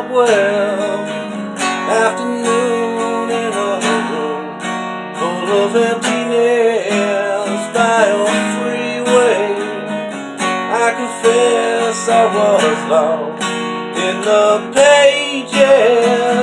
up well. Afternoon in a room Full of emptiness By a freeway I confess I was lost In the pages.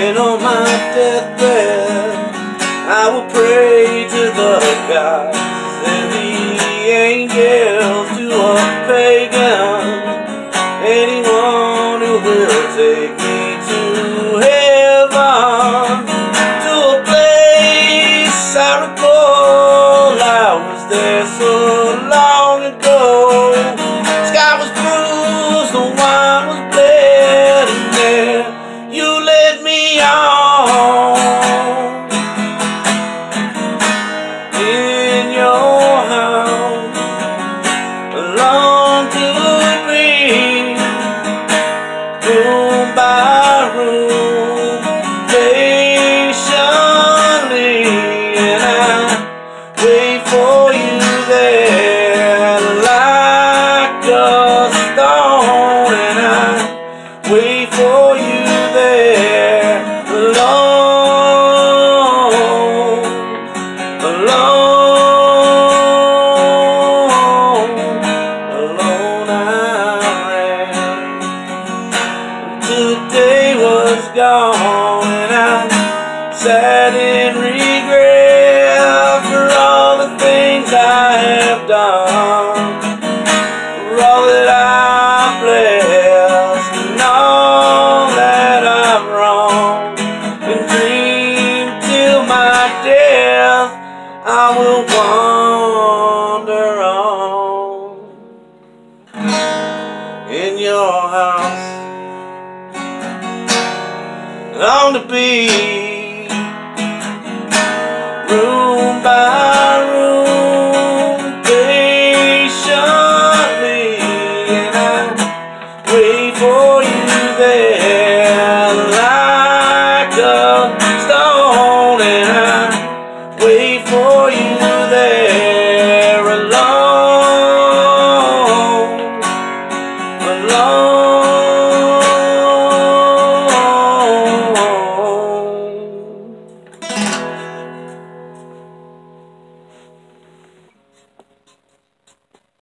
And on my deathbed, I will pray to the gods and the angels to a pagan, anyone who will take me. room by room, patiently, and I wait for. day was gone and I sat long to be. Room by room, patient.